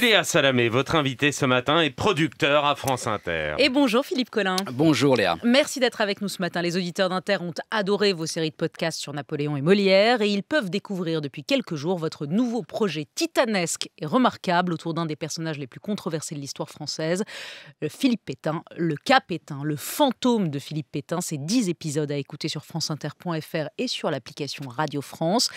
Léa Salamé, votre invité ce matin est producteur à France Inter. Et bonjour Philippe Collin. Bonjour Léa. Merci d'être avec nous ce matin. Les auditeurs d'Inter ont adoré vos séries de podcasts sur Napoléon et Molière et ils peuvent découvrir depuis quelques jours votre nouveau projet titanesque et remarquable autour d'un des personnages les plus controversés de l'histoire française, le Philippe Pétain, le cas Pétain, le fantôme de Philippe Pétain. C'est 10 épisodes à écouter sur franceinter.fr et sur l'application Radio France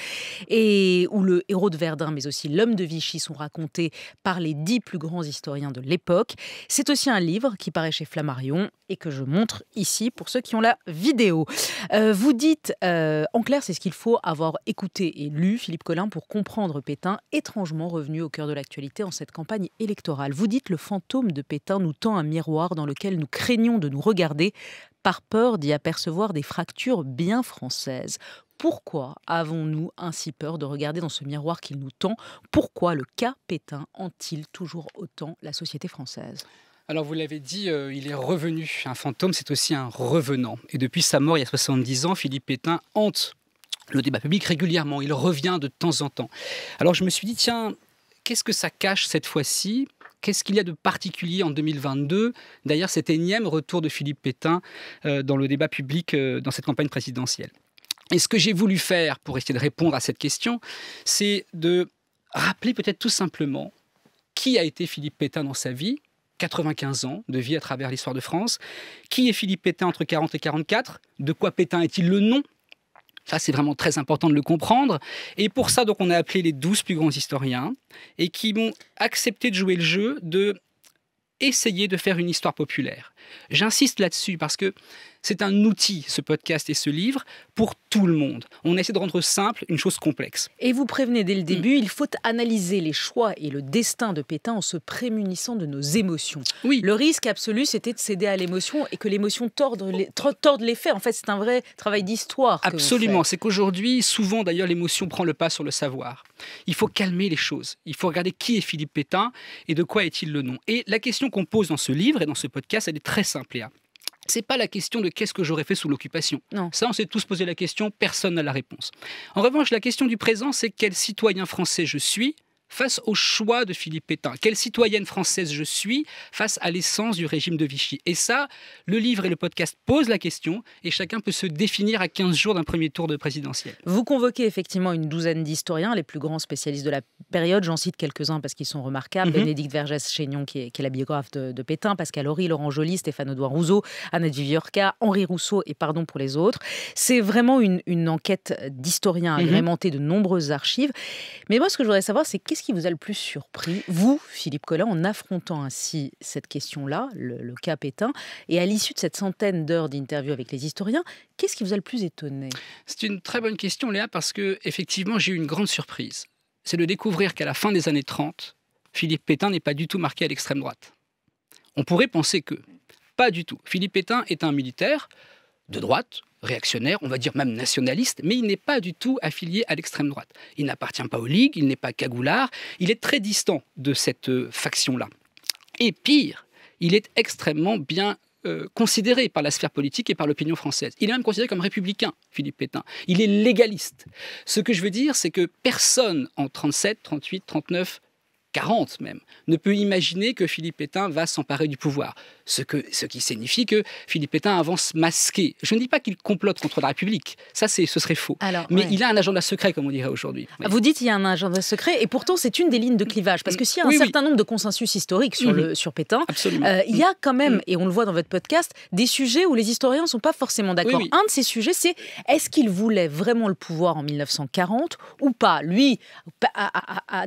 et où le héros de Verdun mais aussi l'homme de Vichy sont racontés par les dix plus grands historiens de l'époque. C'est aussi un livre qui paraît chez Flammarion et que je montre ici pour ceux qui ont la vidéo. Euh, vous dites, euh, en clair, c'est ce qu'il faut avoir écouté et lu Philippe Collin pour comprendre Pétain, étrangement revenu au cœur de l'actualité en cette campagne électorale. Vous dites, le fantôme de Pétain nous tend un miroir dans lequel nous craignons de nous regarder par peur d'y apercevoir des fractures bien françaises. Pourquoi avons-nous ainsi peur de regarder dans ce miroir qu'il nous tend? Pourquoi le cas Pétain hante-t-il toujours autant la société française? Alors vous l'avez dit, euh, il est revenu. Un fantôme, c'est aussi un revenant. Et depuis sa mort il y a 70 ans, Philippe Pétain hante le débat public régulièrement. Il revient de temps en temps. Alors je me suis dit, tiens, qu'est-ce que ça cache cette fois-ci? Qu'est-ce qu'il y a de particulier en 2022 D'ailleurs, cet énième retour de Philippe Pétain euh, dans le débat public euh, dans cette campagne présidentielle. Et ce que j'ai voulu faire pour essayer de répondre à cette question, c'est de rappeler peut-être tout simplement qui a été Philippe Pétain dans sa vie, 95 ans de vie à travers l'histoire de France. Qui est Philippe Pétain entre 40 et 44 De quoi Pétain est-il le nom? Ça, c'est vraiment très important de le comprendre. Et pour ça, donc, on a appelé les 12 plus grands historiens et qui m'ont accepté de jouer le jeu de essayer de faire une histoire populaire. J'insiste là-dessus parce que c'est un outil, ce podcast et ce livre, pour tout le monde. On essaie de rendre simple une chose complexe. Et vous prévenez dès le début, il faut analyser les choix et le destin de Pétain en se prémunissant de nos émotions. Oui. Le risque absolu, c'était de céder à l'émotion et que l'émotion torde les, les faits. En fait, c'est un vrai travail d'histoire. Absolument. C'est qu'aujourd'hui, souvent d'ailleurs, l'émotion prend le pas sur le savoir. Il faut calmer les choses. Il faut regarder qui est Philippe Pétain et de quoi est-il le nom. Et la question qu'on pose dans ce livre et dans ce podcast, elle est très simple, Léa c'est pas la question de qu'est-ce que j'aurais fait sous l'occupation. Ça, on s'est tous posé la question, personne n'a la réponse. En revanche, la question du présent, c'est quel citoyen français je suis face au choix de Philippe Pétain. Quelle citoyenne française je suis face à l'essence du régime de Vichy? Et ça, le livre et le podcast posent la question et chacun peut se définir à 15 jours d'un premier tour de présidentiel. Vous convoquez effectivement une douzaine d'historiens, les plus grands spécialistes de la période. J'en cite quelques-uns parce qu'ils sont remarquables. Mhm. Bénédicte Vergès-Chaignon, qui est, la biographe de, Pétain, Pascal Horry, Laurent Joly, Stéphane Audouin Rousseau, Annette Viviorca, Henri Rousseau et pardon pour les autres. C'est vraiment une, enquête d'historiens mhm. agrémentée de nombreuses archives. Mais moi, ce que je voudrais savoir, c'est qu'est-ce qu'est-ce qui vous a le plus surpris, vous, Philippe Collin, en affrontant ainsi cette question-là, le, cas Pétain, et à l'issue de cette centaine d'heures d'interview avec les historiens, qu'est-ce qui vous a le plus étonné? C'est une très bonne question, Léa, parce que effectivement, j'ai eu une grande surprise. C'est de découvrir qu'à la fin des années 30, Philippe Pétain n'est pas du tout marqué à l'extrême droite. On pourrait penser que, pas du tout. Philippe Pétain est un militaire de droite, réactionnaire, on va dire même nationaliste, mais il n'est pas du tout affilié à l'extrême droite. Il n'appartient pas aux ligues, il n'est pas cagoulard, il est très distant de cette euh, faction-là. Et pire, il est extrêmement bien euh, considéré par la sphère politique et par l'opinion française. Il est même considéré comme républicain, Philippe Pétain. Il est légaliste. Ce que je veux dire, c'est que personne en 37, 38, 39 40 même, ne peut imaginer que Philippe Pétain va s'emparer du pouvoir. Ce, que, ce qui signifie que Philippe Pétain avance masqué. Je ne dis pas qu'il complote contre la République, ça c'est, ce serait faux. Mais il a un agenda secret, comme on dirait aujourd'hui. Vous dites qu'il y a un agenda secret, et pourtant c'est une des lignes de clivage. Parce que s'il y a un certain nombre de consensus historiques sur, le, sur Pétain, euh, il y a quand même, mm. et on le voit dans votre podcast, des sujets où les historiens ne sont pas forcément d'accord. Un de ces sujets, c'est est-ce qu'il voulait vraiment le pouvoir en 1940 ou pas? Lui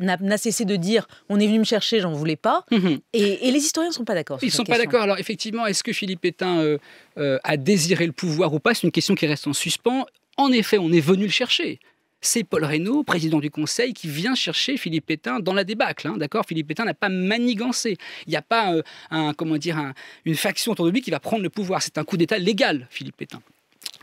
n'a cessé de dire on est venu me chercher, j'en voulais pas. Mhm. Et, les historiens ne sont pas d'accord. Ils ne sont pas d'accord. Alors effectivement, est-ce que Philippe Pétain euh, euh, a désiré le pouvoir ou pas? C'est une question qui reste en suspens. En effet, on est venu le chercher c'est Paul Reynaud, président du Conseil, qui vient chercher Philippe Pétain dans la débâcle. Hein, d'accord? Philippe Pétain n'a pas manigancé. Il n'y a pas euh, un, comment dire, une faction autour de lui qui va prendre le pouvoir. C'est un coup d'État légal, Philippe Pétain.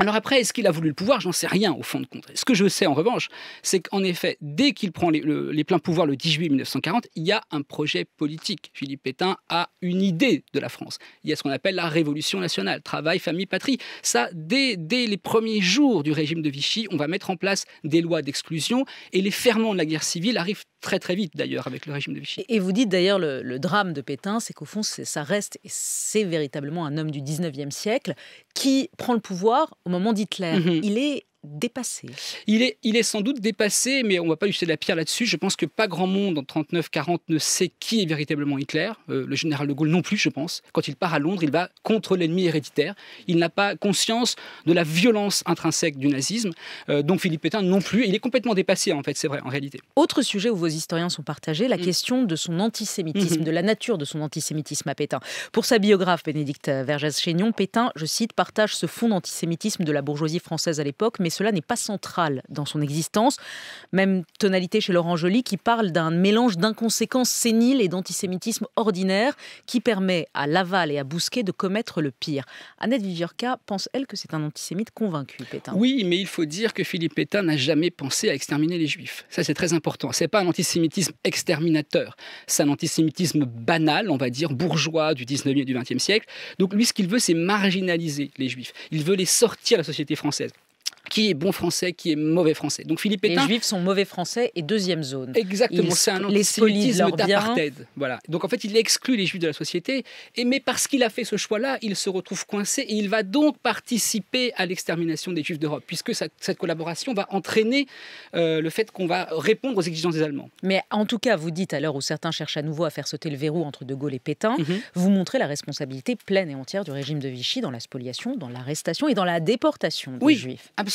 Alors après, est-ce qu'il a voulu le pouvoir? J'en sais rien au fond de compte. Ce que je sais en revanche, c'est qu'en effet, dès qu'il prend les, pleins pouvoirs le 10 juillet 1940, il y a un projet politique. Philippe Pétain a une idée de la France. Il y a ce qu'on appelle la révolution nationale, travail, famille, patrie. Ça, dès, dès les premiers jours du régime de Vichy, on va mettre en place des lois d'exclusion et les ferments de la guerre civile arrivent très très vite d'ailleurs avec le régime de Vichy. Et vous dites d'ailleurs le, le drame de Pétain, c'est qu'au fond, ça reste, et c'est véritablement un homme du 19e siècle qui prend le pouvoir au moment d'Hitler. Mm -hmm. Il est dépassé. Il est, il est sans doute dépassé, mais on ne va pas lui jeter de la pierre là-dessus. Je pense que pas grand monde en 39-40 ne sait qui est véritablement Hitler. Euh, le général de Gaulle non plus, je pense. Quand il part à Londres, il va contre l'ennemi héréditaire. Il n'a pas conscience de la violence intrinsèque du nazisme. Euh, donc Philippe Pétain non plus. Il est complètement dépassé, en fait, c'est vrai, en réalité. Autre sujet où vos historiens sont partagés, la mmh. question de son antisémitisme, mmh. de la nature de son antisémitisme à Pétain. Pour sa biographe, Bénédicte Vergès-Chénion, Pétain, je cite, partage ce fond d'antisémitisme de la bourgeoisie française à l'époque, mais cela n'est pas central dans son existence. Même tonalité chez Laurent Joly qui parle d'un mélange d'inconséquences séniles et d'antisémitisme ordinaire qui permet à Laval et à Bousquet de commettre le pire. Annette Viviorca pense, elle, que c'est un antisémite convaincu, Pétain. Oui, mais il faut dire que Philippe Pétain n'a jamais pensé à exterminer les Juifs. Ça, c'est très important. C'est pas un antisémitisme exterminateur. C'est un antisémitisme banal, on va dire, bourgeois du 19e et du 20e siècle. Donc lui, ce qu'il veut, c'est marginaliser les Juifs. Il veut les sortir de la société française qui est bon français, qui est mauvais français. Donc Philippe Pétain, les Juifs sont mauvais français et deuxième zone. Exactement, c'est un antisémitisme d'apartheid. Voilà. Donc en fait, il exclut les Juifs de la société, et mais parce qu'il a fait ce choix-là, il se retrouve coincé et il va donc participer à l'extermination des Juifs d'Europe, puisque cette, cette, collaboration va entraîner euh, le fait qu'on va répondre aux exigences des Allemands. Mais en tout cas, vous dites à l'heure où certains cherchent à nouveau à faire sauter le verrou entre De Gaulle et Pétain, mm -hmm. vous montrez la responsabilité pleine et entière du régime de Vichy dans la spoliation, dans l'arrestation et dans la déportation des oui, Juifs. Absolument.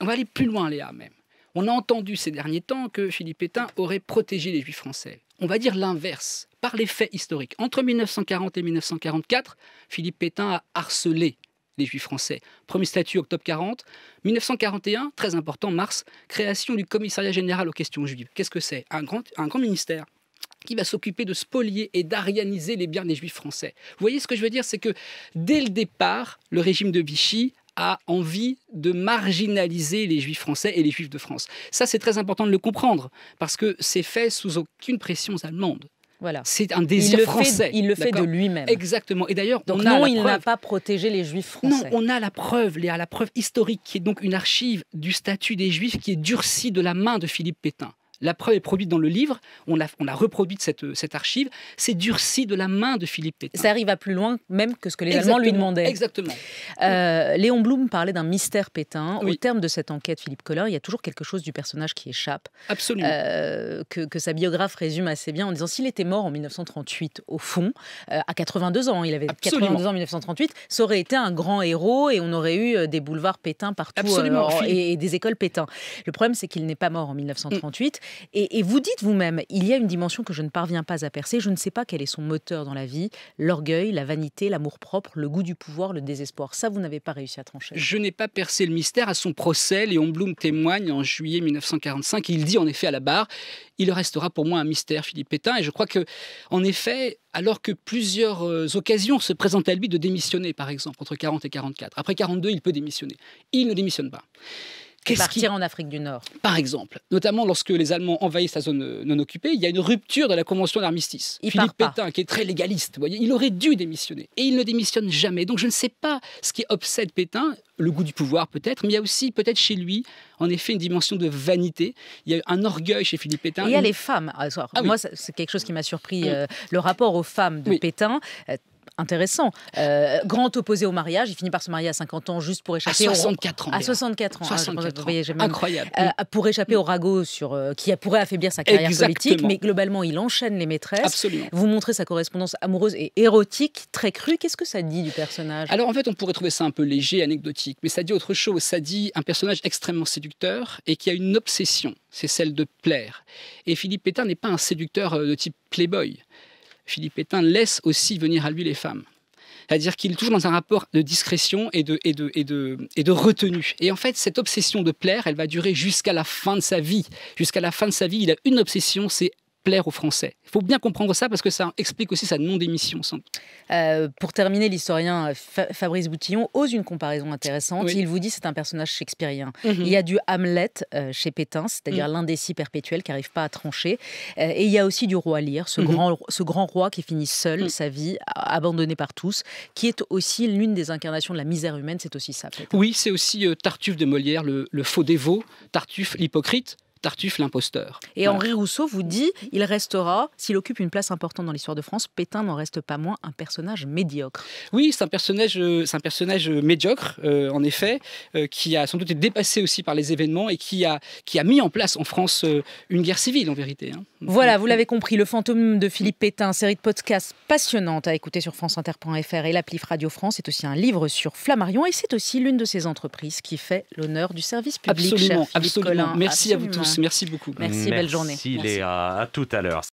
On va aller plus loin, Léa, même. On a entendu ces derniers temps que Philippe Pétain aurait protégé les Juifs français. On va dire l'inverse, par les faits historiques. Entre 1940 et 1944, Philippe Pétain a harcelé les Juifs français. Premier statut, octobre 40. 1941, très important, mars, création du commissariat général aux questions juives. Qu'est-ce que c'est? Un grand, un grand ministère qui va s'occuper de spolier et d'arianiser les biens des juifs français. Vous voyez ce que je veux dire? C'est que dès le départ, le régime de Vichy a envie de marginaliser les juifs français et les juifs de France. Ça, c'est très important de le comprendre, parce que c'est fait sous aucune pression allemande. Voilà. C'est un désir il français. Fait, il le fait de lui-même. Exactement. Et d'ailleurs, donc on non, a il n'a pas protégé les juifs français. Non, on a la preuve, Léa, la preuve historique, qui est donc une archive du statut des juifs qui est durcie de la main de Philippe Pétain. La preuve est produite dans le livre, on a, on a reproduit cette, cette archive, c'est durci de la main de Philippe Pétain. Ça arrive à plus loin même que ce que les Exactement, Allemands lui demandaient. Exactement. Euh. Léon Blum parlait d'un mystère Pétain. Oui. Au terme de cette enquête, Philippe Collin, il y a toujours quelque chose du personnage qui échappe. Absolument. Euh, que, que, sa biographe résume assez bien en disant s'il était mort en 1938, au fond, euh, à 82 ans, il avait Absolument. 82 ans en 1938, ça aurait été un grand héros et on aurait eu des boulevards Pétain partout et, et, des écoles Pétain. Le problème, c'est qu'il n'est pas mort en 1938. Mm. Et, vous dites vous-même, il y a une dimension que je ne parviens pas à percer. Je ne sais pas quel est son moteur dans la vie l'orgueil, la vanité, l'amour-propre, le goût du pouvoir, le désespoir. Ça, vous n'avez pas réussi à trancher. Je n'ai pas percé le mystère. À son procès, Léon Blum témoigne en juillet 1945. Il dit en effet à la barre il restera pour moi un mystère, Philippe Pétain. Et je crois que, en effet, alors que plusieurs euh, occasions se présentent à lui de démissionner, par exemple, entre 40 et 44, après 42, il peut démissionner. Il ne démissionne pas. Partir en Afrique du Nord? Par exemple, notamment lorsque les Allemands envahissent la zone non occupée, il y a une rupture de la convention d'armistice. Philippe Pétain, qui est très légaliste, voyez, il aurait dû démissionner. Et il ne démissionne jamais. Donc je ne sais pas ce qui obsède Pétain, le goût du pouvoir peut-être, mais il y a aussi peut-être chez lui, en effet, une dimension de vanité. Il y a un orgueil chez Philippe Pétain. Et il y a les femmes. Ah, Moi, oui. c'est quelque chose qui m'a surpris. Oui. Euh, le rapport aux femmes de oui. Pétain. Euh, intéressant. Euh, grand opposé au mariage, il finit par se marier à 50 ans juste pour échapper à 64 au... ans. À 64 ans. 64 ah, ans. Incroyable. Euh, pour échapper au ragot sur, euh, qui pourrait affaiblir sa carrière Exactement. politique, mais globalement, il enchaîne les maîtresses. Absolument. Vous montrez sa correspondance amoureuse et érotique, très crue. Qu'est-ce que ça dit du personnage? Alors en fait, on pourrait trouver ça un peu léger, anecdotique, mais ça dit autre chose. Ça dit un personnage extrêmement séducteur et qui a une obsession, c'est celle de plaire. Et Philippe Pétain n'est pas un séducteur de type playboy. Philippe Pétain laisse aussi venir à lui les femmes. C'est-à-dire qu'il est toujours dans un rapport de discrétion et de, et, de, et, de, et de retenue. Et en fait, cette obsession de plaire, elle va durer jusqu'à la fin de sa vie. Jusqu'à la fin de sa vie, il a une obsession, c'est plaire aux Français. Il faut bien comprendre ça parce que ça explique aussi sa non-démission. Euh, pour terminer, l'historien Fa Fabrice Boutillon ose une comparaison intéressante. Oui. Il vous dit c'est un personnage shakespearien. Mm -hmm. Il y a du Hamlet euh, chez Pétain, c'est-à-dire mm -hmm. l'indécis perpétuel qui n'arrive pas à trancher. Euh, et il y a aussi du roi Lear, ce, mm -hmm. grand, ce grand roi qui finit seul sa vie, abandonné par tous, qui est aussi l'une des incarnations de la misère humaine. C'est aussi ça. Oui, c'est aussi Tartuffe de Molière, le, le faux dévot, Tartuffe l'hypocrite Tartuffe l'imposteur. Et Voilà. Henri Rousseau vous dit il restera, s'il occupe une place importante dans l'histoire de France, Pétain n'en reste pas moins un personnage médiocre. Oui, c'est un personnage, euh, un personnage euh, médiocre, euh, en effet, euh, qui a sans doute été dépassé aussi par les événements et qui a, qui a mis en place en France euh, une guerre civile, en vérité. hein. Voilà, vous l'avez compris, Le fantôme de Philippe Pétain, série de podcasts passionnante à écouter sur franceinter.fr et l'appli Radio France. C'est aussi un livre sur Flammarion et c'est aussi l'une de ces entreprises qui fait l'honneur du service public. cher Absolument, Philippe absolument. Collin. Merci à vous Absolument. Tous. Merci beaucoup. Merci, belle journée. Merci Léa, à tout à l'heure.